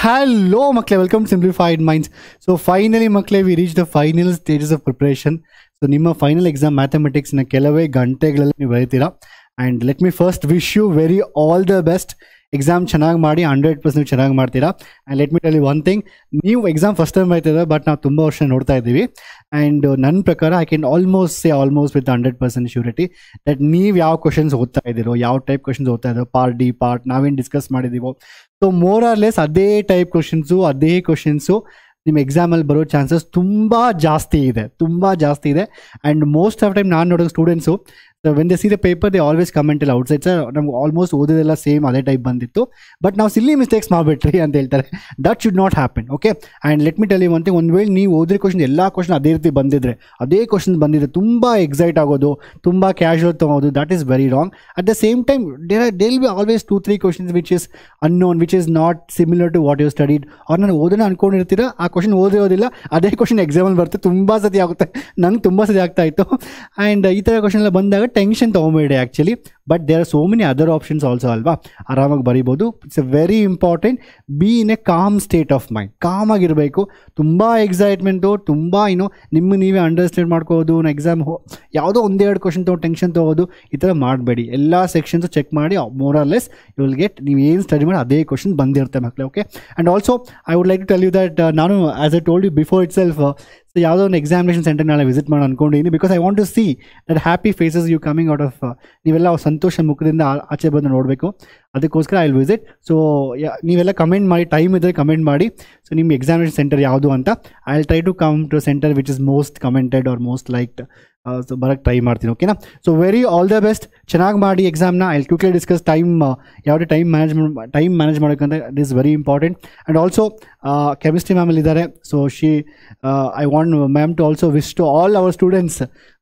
Hello ಮಕ್ಕಳೇ welcome simplified minds so finally ಮಕ್ಕಳೇ we reach the final stages of preparation so ನಿಮ್ಮ final exam ಮ್ಯಾಥಮೆಟಿಕ್ಸ್ನ ಕೆಲವೇ ಗಂಟೆಗಳಲ್ಲಿ ನೀವು ಬರೀತೀರಾ? And let me first wish you very all the best exam ಚೆನ್ನಾಗಿ ಮಾಡಿ ಹಂಡ್ರೆಡ್ ಪರ್ಸೆಂಟ್ ಚೆನ್ನಾಗಿ ಮಾಡ್ತೀರಾ. And let me tell you one thing ನೀವು ಎಕ್ಸಾಮ್ ಫಸ್ಟ್ ಟೈಮ್ ಆಯ್ತದೆ ಬಟ್ ನಾವು ತುಂಬ ವರ್ಷ ನೋಡ್ತಾ ಇದ್ದೀವಿ. ಆ್ಯಂಡ್ ನನ್ನ ಪ್ರಕಾರ I can almost say almost with hundred percent surety that ನೀವು ಯಾವ ಕ್ವಶನ್ಸ್ ಓದ್ತಾ ಇದ್ದೀರೋ, ಯಾವ ಟೈಪ್ ಕ್ವಶನ್ಸ್ ಓದ್ತಾ ಇದ್ದೀರೋ ಪಾರ್ಟ್ ಡಿ ಪಾರ್ಟ್ ನಾವೇನು ಡಿಸ್ಕಸ್ ಮಾಡಿದ್ದೀವೋ. ಸೊ ಮೋರ್ ಆರ್ ಲೆಸ್ ಅದೇ ಟೈಪ್ ಕ್ವಶನ್ಸು ಅದೇ ಕ್ವಶನ್ಸು ನಿಮ್ಮ ಎಕ್ಸಾಮಲ್ಲಿ ಬರೋ ಚಾನ್ಸಸ್ ತುಂಬ ಜಾಸ್ತಿ ಇದೆ, ತುಂಬ ಜಾಸ್ತಿ ಇದೆ. ಆ್ಯಂಡ್ ಮೋಸ್ಟ್ ಆಫ್ ಟೈಮ್ ನಾನು ನೋಡೋ students when they see the paper they always comment ಇಲ್ಲ ಔಟ್ಸೈಡ್ ಸರ್ ನಮ್ಗೆ ಆಲ್ಮೋಸ್ಟ್ ಓದೋದೆಲ್ಲ ಸೇಮ್ ಅದೇ ಟೈಪ್ ಬಂದಿತ್ತು ಬಟ್ ನಾವು ಸಿಲ್ಲಿ ಮಿಸ್ಟೇಕ್ಸ್ ಮಾಡಿಬಿಟ್ರಿ ಅಂತ ಹೇಳ್ತಾರೆ that should not happen okay and let me tell you ಒಂದು ಒಂದು ವೇಳೆ ನೀವು ಓದಿರೋ ಕ್ವಶನ್ ಎಲ್ಲ ಕ್ವಶನ್ ಅದೇ ರೀತಿ ಬಂದಿದ್ರೆ, ಅದೇ ಕ್ವಶನ್ ಬಂದಿದ್ರೆ ತುಂಬ ಎಕ್ಸೈಟ್ ಆಗೋದು, ತುಂಬ ಕ್ಯಾಶುವಲ್ ತೊಗೋದು that is very wrong at the same time there'll be always two three questions which is unknown which is not similar to what you studied ಅವ್ರು ನಾನು ಓದೋಣ ಅನ್ಕೊಂಡಿರ್ತೀರ, ಆ ಕ್ವಶನ್ ಓದಿರೋದಿಲ್ಲ ಅದೇ ಕ್ವಶನ್ ಎಕ್ಸಾಮಲ್ಲಿ ಬರುತ್ತೆ, ತುಂಬ ಸತಿ ಆಗುತ್ತೆ. ನಂಗೆ ತುಂಬ ಸತಿ ಆಗ್ತಾ ಇತ್ತು. ಆ್ಯಂಡ್ ಈ ಥರ ಕ್ವಶನ್ ಎಲ್ಲ ಬಂದಾಗ tension ತೊಗೊಂಬೇಡಿ actually but there are so many other options also ಅಲ್ವಾ ಆರಾಮಾಗಿ ಬರಿಬೋದು. It's a very important be in a calm state of mind calm ಆಗಿರಬೇಕು ತುಂಬ ಎಕ್ಸೈಟ್ಮೆಂಟು ತುಂಬ ಏನು ನಿಮ್ಮ ನೀವೇ ಅಂಡರ್ಸ್ಟ್ಯಾಂಡ್ ಮಾಡ್ಕೋಬೋದು ಎಕ್ಸಾಮ್ ಯಾವುದೋ ಒಂದೆರಡು ಕ್ವಶನ್ ತೊಗೊಂಡು ಟೆನ್ಷನ್ ತೊಗೋದು, ಈ ಥರ ಮಾಡಬೇಡಿ. ಎಲ್ಲ ಸೆಕ್ಷನ್ಸು ಚೆಕ್ ಮಾಡಿ more or less you will get ನೀವು ಏನು ಸ್ಟಡಿ ಮಾಡಿ ಅದೇ ಕ್ವಶನ್ ಬಂದಿರುತ್ತೆ ಮಕ್ಕಳೇ okay and also I would like to tell you that ನಾನು as I told you before itself so ಯಾವುದೋ ಒಂದು ಎಕ್ಸಾಮಿನೇಷನ್ ಸೆಂಟರ್ ನಾಳೆ ವಿಸಿಟ್ ಮಾಡಿ ಅಂದ್ಕೊಂಡಿದ್ದೀನಿ because I want to see that happy faces you coming out of ನೀವೆಲ್ಲ ಸಂತೋಷ ಮುಖದಿಂದ ಆಚೆ ಬಂದು ನೋಡಬೇಕು. ಅದಕ್ಕೋಸ್ಕರ ಐ ವಿಲ್ ವಿಸಿಟ್ ಸೊ ನೀವೆಲ್ಲ ಕಮೆಂಟ್ ಮಾಡಿ ಟೈಮ್ ಇದ್ದರೆ ಕಮೆಂಟ್ ಮಾಡಿ. ಸೊ ನಿಮ್ಮ ಎಕ್ಸಾಮಿನೇಷನ್ ಸೆಂಟರ್ ಯಾವುದು ಅಂತ I will try to come to centre which is most commented or most liked so ಬರೋಕ್ಕೆ ಟ್ರೈ ಮಾಡ್ತೀನಿ ಓಕೆನಾ so very all the best ಚೆನ್ನಾಗಿ ಮಾಡಿ ಎಕ್ಸಾಮ್ನ ಐ ಕ್ವಿಕ್ಲಿ ಡಿಸ್ಕಸ್ ಟೈಮ್ ಯಾವುದೇ time management time manage ಮಾಡೋಕ್ಕಂತ it is very important and also chemistry ಮ್ಯಾಮಲ್ಲಿ ಇದ್ದಾರೆ so she I want ma'am to also wish to all our students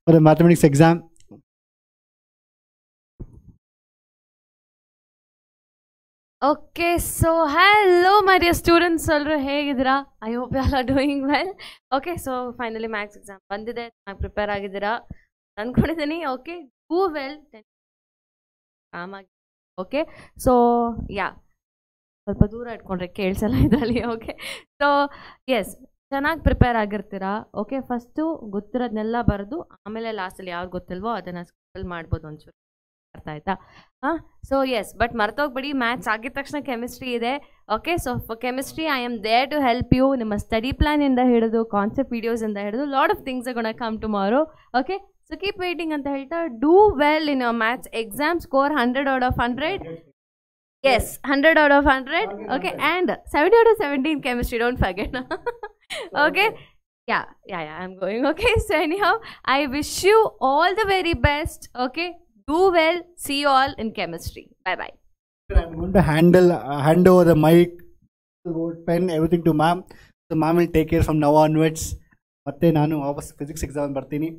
for mathematics exam okay so hello my dear students ಎಲ್ಲರೂ ಹೇಗಿದ್ದೀರಾ? I hope all are doing well okay so finally maths exam ಬಂದಿದೆ. ಚೆನ್ನಾಗಿ prepare ಆಗಿದ್ದೀರಾ? ಅಂದ್ಕೊಂಡಿದ್ದೀನಿ okay do well ಆಮಾಗಿ. Okay so yeah ಸ್ವಲ್ಪ ದೂರ ಇಟ್ಕೊಂಡ್ರೆ ಕೇಳಿಸಲ್ಲ ಇದರಲ್ಲಿ. ಓಕೆ ಸೊ ಎಸ್ ಚೆನ್ನಾಗಿ ಪ್ರಿಪೇರ್ ಆಗಿರ್ತೀರಾ? ಓಕೆ ಫಸ್ಟು ಗೊತ್ತಿರೋದನ್ನೆಲ್ಲ ಬರೆದು ಆಮೇಲೆ ಲಾಸ್ಟಲ್ಲಿ ಯಾವ್ದು ಗೊತ್ತಿಲ್ವೋ ಅದನ್ನು ಸ್ಕೂಲ್ ಮಾಡ್ಬೋದು ಒಂಚೂರು. ಅರ್ಥ ಆಯ್ತಾ? ಹಾಂ? ಸೊ ಎಸ್ ಬಟ್ ಮರ್ತೋಗ್ಬಿಡಿ ಮ್ಯಾಥ್ಸ್ ಆಗಿದ ತಕ್ಷಣ ಕೆಮಿಸ್ಟ್ರಿ ಇದೆ. Okay so for chemistry I am there to help you ನಿಮ್ಮ ಸ್ಟಡಿ ಪ್ಲಾನಿಂದ ಹಿಡಿದು ಕಾನ್ಸೆಪ್ಟ್ ವಿಡಿಯೋಸಿಂದ ಹಿಡಿದು lot of things gonna come tomorrow okay so keep waiting ಅಂತ ಹೇಳ್ತಾ do well in your maths exam score hundred out of hundred yes hundred out of hundred okay and seventy out of seventeen chemistry don't forget okay yeah yeah yeah I am going okay so anyhow I wish you all the very best okay do well see you all in chemistry bye bye I'm going to handle uh, hand over the mic, the board, pen, everything to ma'am. So ma'am will take care from now onwards. ಮತ್ತೆ ನಾನು ವಾಪಸ್ physics exam ಬರ್ತೀನಿ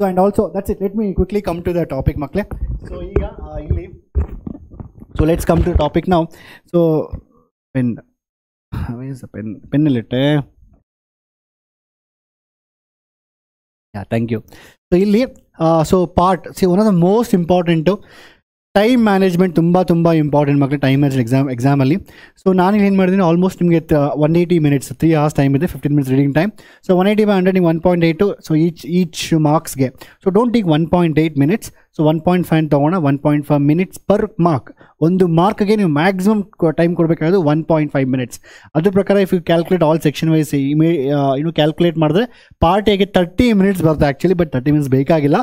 so and also that's it let me quickly come to the topic ಮಕ್ಕಳೇ so ಈಗ ಆ, ಇಲ್ಲಿ so let's come to topic ನಾವು so pen pen ಪೆನ್ನಲ್ಲಿಟ್ಟೆ yeah thank you so ಇಲ್ಲಿ so part C one of the most important time management ತುಂಬ ತುಂಬ important ಮಕ್ಕಳು time manage exam ಎಕ್ಸಾಮಲ್ಲಿ ಸೊ ನಾನು ಏನು ಮಾಡಿದ್ದೀನಿ ಆಲ್ಮೋಸ್ಟ್ ನಿಮಗೆ one eighty minutes three hours time ಇದೆ fifteen minutes reading time so one eighty by hundred ನೀವು one point eight so each each ಮಾರ್ಕ್ಸ್ಗೆ so don't take one point eight minutes so one point five ತೊಗೋಣ one point five minutes per mark ಒಂದು ಮಾರ್ಕ್ಗೆ ನೀವು maximum time ಕೊಡಬೇಕಾಗೋದು one point five minutes ಅದ್ರ ಪ್ರಕಾರ if you calculate all section wise ಇಮೇ ಇನ್ನು calculate ಮಾಡಿದ್ರೆ ಪಾರ್ಟಿಗೆ thirty minutes ಬರುತ್ತೆ ಆ್ಯಕ್ಚುಲಿ ಬಟ್ ತರ್ಟಿ ಮಿನಿಟ್ಸ್ ಬೇಕಾಗಿಲ್ಲ.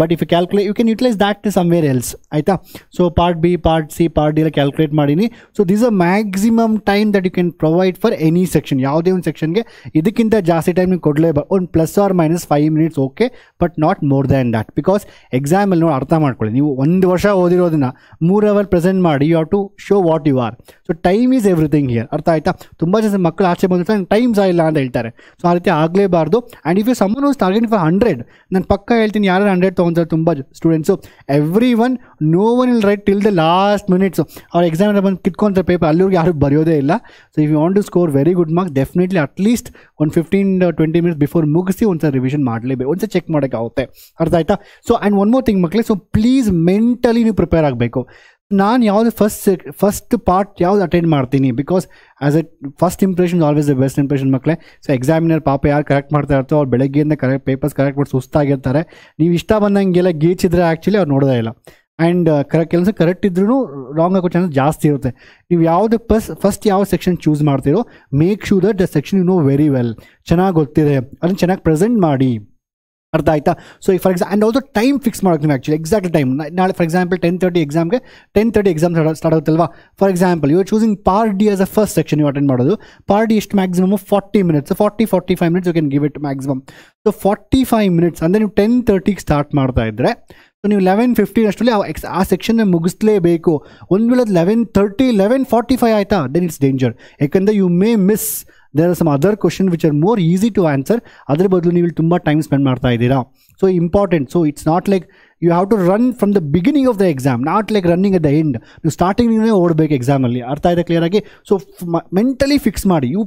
But if you calculate you can utilise that somewhere else ಆಯಿತಾ? So part B part C part D ಎಲ್ಲ calculate ಮಾಡೀನಿ. So this uh maximum time that you can provide for any section ಯಾವುದೇ ಒಂದು ಸೆಕ್ಷನ್ಗೆ ಇದಕ್ಕಿಂತ ಜಾಸ್ತಿ time ನೀವು ಕೊಡಲೇಬಾರ್ದು ಒಂದು plus or minus five minutes okay but not more than that because ಎಕ್ಸಾಮಲ್ಲಿ ಅರ್ಥ ಮಾಡ್ಕೊಳ್ಳಿ. ನೀವು ಒಂದು ವರ್ಷ ಓದಿರೋದನ್ನ ಮೂರು ಅವರ್ ಪ್ರೆಸೆಂಟ್ ಮಾಡಿ you have to show what you are so time is everything here ಅರ್ಥ ಆಯ್ತಾ? ತುಂಬ ಜನ ಮಕ್ಕಳು ಆಚೆ ಬಂದಿರ್ತಾರೆ ಟೈಮ್ ಸಹ ಇಲ್ಲ ಅಂತ ಹೇಳ್ತಾರೆ. ಸೊ ಆ ರೀತಿ ಆಗಲೇಬಾರ್ದು. And if you someone's target for hundred ನಾನು ಪಕ್ಕ ಹೇಳ್ತೀನಿ, ಯಾರು ಹಂಡ್ರೆಡ್ ತೊಗೊಂತಾರೆ ತುಂಬ students everyone no one will write till the last minutes ಅವ್ರ ಎಕ್ಸಾಮ್ ಬಂದು ಕಿತ್ಕೊಂತಾರೆ ಪೇಪರ್ ಅಲ್ಲಿವ್ರಿಗೆ ಯಾರು ಬರೆಯೋದೇ ಇಲ್ಲ. So if you want to score very good mark definitely at least ಒಂದು ಫಿಫ್ಟೀನ್ ಟ್ವೆಂಟಿ ಮಿನಿಟ್ಸ್ ಬಿಫೋರ್ ಮುಗಿಸಿ ಒಂದ್ಸಲ ರಿವಿಷನ್ ಮಾಡಲೇಬೇಕು. ಒಂದ್ಸಲ ಚೆಕ್ ಮಾಡೋಕ್ಕಾಗುತ್ತೆ. ಅರ್ಥ ಆಯ್ತಾ? So and one more thing ಮಕ್ಕಳೇ ಸೊ ಪ್ಲೀಸ್ ಮೆಂಟಲಿ ನೀವು ಪ್ರಿಪೇರ್ ಆಗಬೇಕು. ನಾನು ಯಾವುದು ಫಸ್ಟ್ ಫಸ್ಟ್ ಪಾರ್ಟ್ ಯಾವ್ದು ಅಟೆಂಡ್ ಮಾಡ್ತೀನಿ? Because as a first impression always the best impression ಮಕ್ಕಳೇ ಸೊ ಎಕ್ಸಾಮಿನರ್ ಪಾಪ ಯಾರು ಕರೆಕ್ಟ್ ಮಾಡ್ತಾ ಇರ್ತೋ ಅವ್ರು ಬೆಳಗ್ಗೆಯಿಂದ ಕರೆಕ್ಟ್ ಪೇಪರ್ಸ್ ಕರೆಕ್ಟ್ ಮಾಡಿ ಸುಸ್ತಾಗಿರ್ತಾರೆ. ನೀವು ಇಷ್ಟ ಬಂದಂಗೆಲ್ಲ ಗೀಚಿದ್ರೆ ಆ್ಯಕ್ಚುಲಿ ಅವ್ರು ನೋಡೋದೇ ಇಲ್ಲ. ಆ್ಯಂಡ್ ಕರೆಕ್ಟ್ ಕೆಲಸ ಕರೆಕ್ಟ್ ಇದ್ರೂ ರಾಂಗ್ ಆಗೋ ಚಾನ್ಸ್ ಜಾಸ್ತಿ ಇರುತ್ತೆ. ನೀವು ಯಾವುದು ಫಸ್ಟ್ ಫಸ್ಟ್ ಯಾವ ಸೆಕ್ಷನ್ ಚೂಸ್ ಮಾಡ್ತೀರೋ make sure that the section you know very well ಚೆನ್ನಾಗಿ ಗೊತ್ತಿದೆ. ಅದನ್ನು ಚೆನ್ನಾಗಿ ಪ್ರೆಸೆಂಟ್ ಮಾಡಿ. ಅರ್ಥ ಆಯ್ತಾ? So for exam and also time fix ಮಾಡೋಕೆ ನೀವು ಆ್ಯಕ್ಚುಲಿ ಎಕ್ಸಾಕ್ಟ್ ಟೈಮ್ ನಾಳೆ ಫಾರ್ ಎಕ್ಸಾಂಪಲ್ ಟೆನ್ ತರ್ಟಿ ಎಕ್ಸಾಮ್ಗೆ ten thirty exam start ಆಗುತ್ತಲ್ವಾ? For example you are choosing part D as a first section ನೀವು ಅಟೆಂಡ್ ಮಾಡೋದು. Part D ಎಷ್ಟು maximum forty minutes forty forty five minutes you can give it maximum so forty five minutes ಅಂದರೆ ನೀವು ten ತರ್ಟಿಗೆ start ಮಾಡ್ತಾ ಇದ್ದರೆ so ನೀವು eleven fifteen ಅಷ್ಟರಲ್ಲಿ ಎಕ್ಸ್ ಆ ಸೆಕ್ಷನ್ನ ಮುಗಿಸ್ಲೇಬೇಕು. ಒಂದು ವೇಳೆ eleven thirty eleven forty five ಆಯಿತಾ? ದೆನ್ ಇಟ್ಸ್ ಡೇಂಜರ್ ಯಾಕಂದರೆ you may miss there are some other question which are more easy to answer ಅದ್ರ ಬದಲು ನೀವು ತುಂಬ ಟೈಮ್ ಸ್ಪೆಂಡ್ ಮಾಡ್ತಾ ಇದ್ದೀರಾ? So important so it's not like you have to run from the beginning of the exam not like running at the end ನೀವು ಸ್ಟಾರ್ಟಿಂಗ್ನೇ ಓಡಬೇಕು ಎಕ್ಸಾಮಲ್ಲಿ ಅರ್ಥ ಇದೆ ಕ್ಲಿಯರ್ ಆಗಿ? ಸೊ ಮೆಂಟಲಿ ಫಿಕ್ಸ್ ಮಾಡಿ. You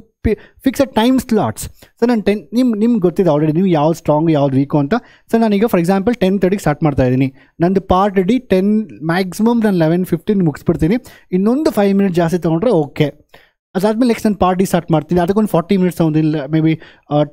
fix a time slots sir ನಾನು ten ನಿಮ್ಮ ನಿಮ್ಗೆ ಗೊತ್ತಿದೆ ಆಲ್ರೆಡಿ ನೀವು ಯಾವ್ದು ಸ್ಟ್ರಾಂಗ್ ಯಾವ್ದು ವೀಕು ಅಂತ. ಸೊ ನಾನೀಗ ಫಾರ್ ಎಕ್ಸಾಂಪಲ್ ಟೆನ್ ತರ್ಟಿಗೆ ಸ್ಟಾರ್ಟ್ ಮಾಡ್ತಾ ಇದ್ದೀನಿ. ನಂದು ಪಾರ್ಟ್ ಡಿ ಟೆನ್ ಮ್ಯಾಕ್ಸಿಮಮ್ ನಾನು ಲೆವೆನ್ ಫಿಫ್ಟೀನ್ ಮುಗಿಸ್ಬಿಡ್ತೀನಿ. ಇನ್ನೊಂದು ಫೈವ್ ಮಿನಿಟ್ ಜಾಸ್ತಿ ತೊಗೊಂಡ್ರೆ ಓಕೆ ಅದಾದ್ಮೇಲೆ ನೆಕ್ಸ್ಟ್ ನಾನು ಪಾರ್ಟಿ ಸ್ಟಾರ್ಟ್ ಮಾಡ್ತೀನಿ. ಅದಕ್ಕೊಂದು ಫಾರ್ಟಿ ಮಿನಿಟ್ಸ್ ತೊಗೊತೀನಿ. ಮೇ ಬಿ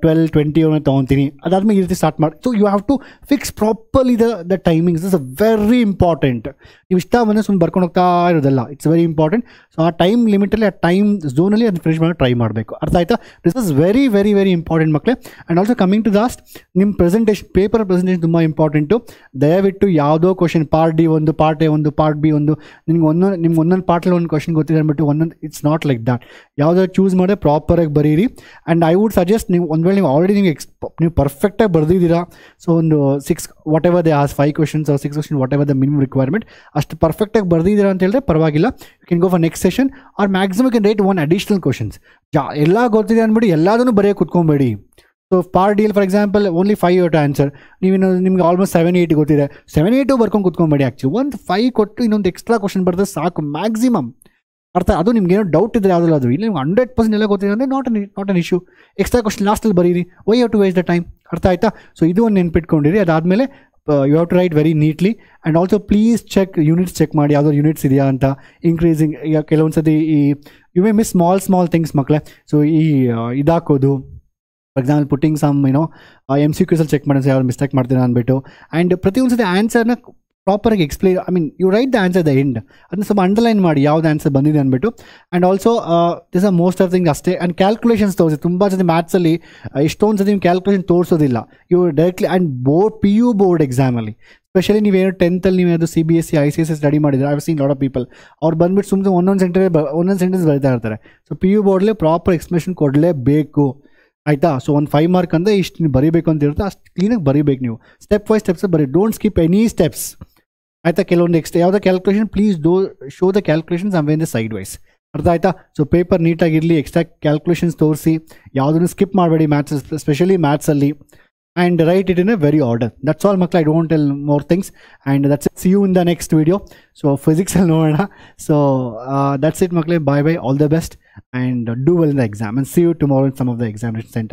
ಟ್ವೆಲ್ ಟ್ವೆಂಟಿ ಅವನ್ನ ತೊಗೊತೀನಿ. ಅದಾದ್ಮೇಲೆ ಈ ರೀತಿ ಸ್ಟಾರ್ಟ್ ಮಾಡಿ so you have to fix properly the the timings is a very important ನೀವು ಇಷ್ಟ ಬಂದರೆ ಸುಮ್ಮನೆ ಬರ್ಕೊಂಡು ಹೋಗ್ತಾ ಇರೋದಲ್ಲ ಇಟ್ಸ್ ವೆರಿ ಇಂಪಾರ್ಟೆಂಟ್ ಸೊ ಆ ಟೈಮ್ ಲಿಮಿಟಲ್ಲಿ ಆ ಟೈಮ್ ಝೋನಲ್ಲಿ ಅದನ್ನು ಫಿನಿಶ್ ಮಾಡಿ ಟ್ರೈ ಮಾಡಬೇಕು. ಅರ್ಥ ಆಯ್ತಾ? This is very very very important ಮಕ್ಕಳೇ and also coming to last ನಿಮ್ಮ ಪ್ರೆಸೆಂಟೇಷನ್ ಪೇಪರ್ ಪ್ರೆಸೆಂಟೇಷನ್ ತುಂಬ ಇಂಪಾರ್ಟೆಂಟು ದಯವಿಟ್ಟು ಯಾವುದೋ ಕ್ವಶನ್ ಪಾರ್ಟ್ ಡಿ ಒಂದು ಪಾರ್ಟ್ ಎ ಒಂದು ಪಾರ್ಟ್ ಬಿ ಒಂದು, ನಿಮ್ಗೆ ಒಂದೊಂದು ನಿಮ್ಗೆ ಒಂದೊಂದು ಪಾರ್ಟಲ್ಲಿ ಒಂದು ಕ್ವಶನ್ ಗೊತ್ತಿದೆ ಅಂದ್ಬಿಟ್ಟು ಒಂದೊಂದು ಇಟ್ಸ್ ನಾಟ್ ಲೈಕ್ ದ್ಯಾಟ್ ಯಾವುದಾದ್ರು ಚೂಸ್ ಮಾಡಿದ್ರೆ ಪ್ರಾಪರಾಗಿ ಬರೀರಿ. ಆ್ಯಂಡ್ ಐ ವುಡ್ ಸಜೆಸ್ಟ್ ನೀವು ಒಂದು ವೇಳೆ ನೀವು ಆಲ್ರೆಡಿ ನೀವು ಎಕ್ಸ್ ನೀವು ಪರ್ಫೆಕ್ಟಾಗಿ ಬರೆದಿದ್ದೀರಾ ಸೊ ಒಂದು six whatever they ask five or six question whatever the minimum requirement ಅಷ್ಟು ಪರ್ಫೆಕ್ಟಾಗಿ ಬರೆದಿದ್ದೀರಾ ಅಂತ ಹೇಳಿದ್ರೆ ಪರವಾಗಿಲ್ಲ. You can go for next session or maximum can write one additional questions ಜಾ, ಎಲ್ಲ ಗೊತ್ತಿದೆ ಅಂದ್ಬಿಟ್ಟು ಎಲ್ಲದನ್ನು ಬರೆಯೋ ಕುತ್ಕೊಬೇಡಿ. ಸೊ ಫಾರ್ ಡಿಲ್ ಫಾರ್ ಎಕ್ಸಾಂಪಲ್ ಓನ್ಲಿ ಫೈವ್ ಯೋಟ ಆನ್ಸರ್ ನೀವು ನಿಮ್ಗೆ ಆಲ್ಮೋಸ್ಟ್ ಸೆವೆನ್ ಏಯ್ಟ್ ಗೊತ್ತಿದೆ. ಸೆವೆನ್ ಏಯ್ಟು ಬರ್ಕೊಂಡು ಕುತ್ಕೊಂಬೇಡಿ ಆ್ಯಕ್ಚುಲಿ ಒಂದು ಫೈವ್ ಕೊಟ್ಟು ಇನ್ನೊಂದು ಎಕ್ಸ್ಟ್ರಾ ಕ್ವಶನ್ ಬರ್ತದೆ ಸಾಕು ಮ್ಯಾಕ್ಸಿಮಮ್ ಅರ್ಥ, ಅದು ನಿಮ್ಗೆ ಏನೋ ಡೌಟ್ ಇದ್ರೆ ಅದು ಇಲ್ಲಿ ನಿಮ್ಗೆ ಹಂಡ್ರೆಡ್ ಪರ್ಸೆಂಟ್ ಎಲ್ಲ ಗೊತ್ತಿದೆ ಅಂದರೆ not an not an issue extra question ಲಾಸ್ಟಲ್ಲಿ ಬರೀರಿ. Why have to waste the time ಅರ್ಥ ಆಯ್ತಾ? ಸೊ ಇದು ಒಂದು ನೆನ್ಪಿಟ್ಕೊಂಡಿರಿ. ಅದಾದಮೇಲೆ you have to write very neatly and also please check units check ಮಾಡಿ. ಯಾವ್ದಾದ್ರು ಯೂನಿಟ್ಸ್ ಇದೆಯಾ ಅಂತ. ಇನ್ಕ್ರೀಸಿಂಗ್ ಈಗ ಕೆಲವೊಂದು ಸತಿ ಈ you may miss small small things ಮಕ್ಕಳೇ ಸೊ ಈ ಇದಾಕೋದು. ಫಾರ್ ಎಕ್ಸಾಂಪಲ್ ಪುಟ್ಟಿಂಗ್ ಸಮ್ ಏನೋ ಎಂ ಸಿ ಕ್ಯೂಸಲ್ಲಿ ಚೆಕ್ ಮಾಡಿ ಯಾರು ಮಿಸ್ಟೇಕ್ ಮಾಡ್ತೀನಿ ಅಂದ್ಬಿಟ್ಟು. ಆ್ಯಂಡ್ ಪ್ರತಿಯೊಂದು ಸತಿ ಆನ್ಸರ್ನ ಪ್ರಾಪರಾಗಿ explain I mean you write the answer the end ಅದನ್ನ ಸ್ವಲ್ಪ ಅಂಡರ್ಲೈನ್ ಮಾಡಿ ಯಾವ್ದು ಆನ್ಸರ್ ಬಂದಿದೆ ಅಂದ್ಬಿಟ್ಟು. And also this are most of thing ಅಷ್ಟೇ. ಆ್ಯಂಡ್ ಕ್ಯಾಲ್ಕುಲೇಷನ್ಸ್ ತೋರಿಸಿ. ತುಂಬ ಜೊತೆ ಮ್ಯಾಥ್ಸಲ್ಲಿ ಎಷ್ಟೊಂದು ಸತಿ ನೀವು ಕ್ಯಾಲ್ಕುಲೇಷನ್ ತೋರಿಸೋದಿಲ್ಲ. ಇವು directly and board P U board ಎಕ್ಸಾಮಲ್ಲಿ ಸ್ಪೆಷಲಿ ನೀವೇನು ಟೆಂತಲ್ಲಿ ನೀವೇನು C B S C I C S C study ಮಾಡಿದ್ರೆ I seen lot of people ಅವ್ರು ಬಂದ್ಬಿಟ್ಟು ಸುಮ್ಮನೆ ಒಂದೊಂದು ಸೆಂಟರ್ ಒಂದೊಂದು ಸೆಂಟೆನ್ಸ್ ಬರ್ತಾ ಇರ್ತಾರೆ. ಸೊ ಪಿ ಯು ಬೋರ್ಡ್ಲೇ ಪ್ರಾಪರ್ ಎಕ್ಸ್ಪ್ಲೇಷನ್ ಕೊಡಲೇಬೇಕು. ಆಯಿತಾ? ಸೊ ಒಂದು ಫೈವ್ ಮಾರ್ಕ್ ಅಂದರೆ ಇಷ್ಟು ನೀವು ಬರೀಬೇಕು ಅಂತ ಇರುತ್ತೆ? ಅಷ್ಟು ಕ್ಲೀನಾಗಿ ಬರೀಬೇಕು ನೀವು. ಸ್ಟೆಪ್ ವೈ ಸ್ಟೆಪ್ಸ್ ಬರೀ ಡೋಂಟ್ ಸ್ಕಿಪ್ ಎನಿ ಸ್ಟೆಪ್ಸ್ ಆಯಿತಾ ಕೆಲವೊಂದು ಎಕ್ಸ್ಟ್ ಯಾವುದೇ calculation please do show the calculations on the side wise ಅರ್ಥ ಆಯ್ತಾ? ಸೊ ಪೇಪರ್ ನೀಟಾಗಿರಲಿ ಎಕ್ಸ್ಟ್ರಾ ಕ್ಯಾಲ್ಕುಲೇಷನ್ಸ್ ತೋರಿಸಿ, ಯಾವುದನ್ನು ಸ್ಕಿಪ್ ಮಾಡಬೇಡಿ maths specially ಮ್ಯಾಥ್ಸಲ್ಲಿ and write it in a very order that's all ಮಕ್ಳು I don't tell more things and that's see you in the next video so ಫಿಸಿಕ್ಸಲ್ಲಿ ನೋಡೋಣ. So that's it ಮಕ್ಕಳೇ bye bye all the best and do well in the exam and see you tomorrow in some of the examination center